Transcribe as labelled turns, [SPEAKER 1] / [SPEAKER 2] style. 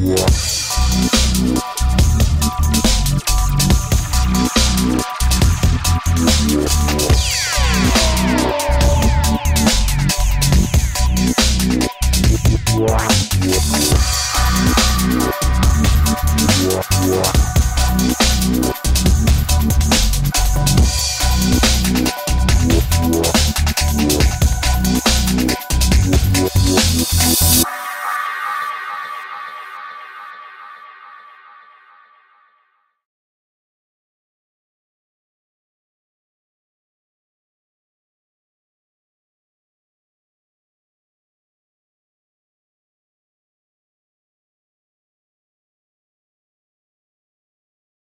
[SPEAKER 1] Yeah.
[SPEAKER 2] what?